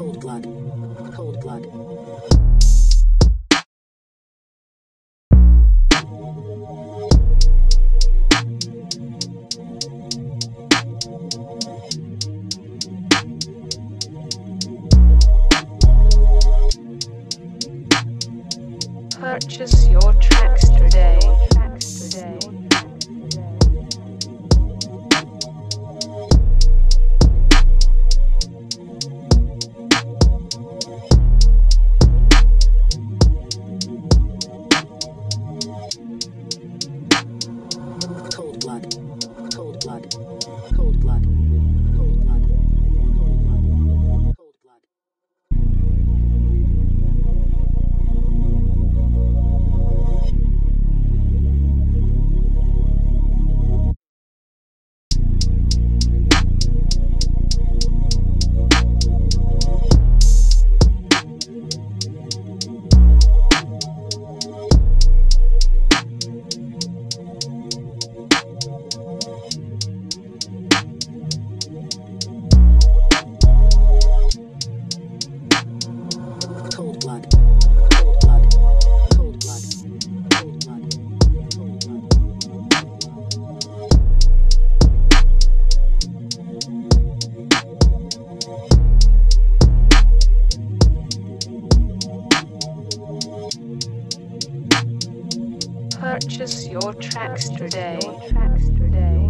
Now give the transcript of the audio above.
Cold blood. Cold blood. Purchase your tracks today. Cold blood. Cold blood. purchase your tracks today. Your tracks today.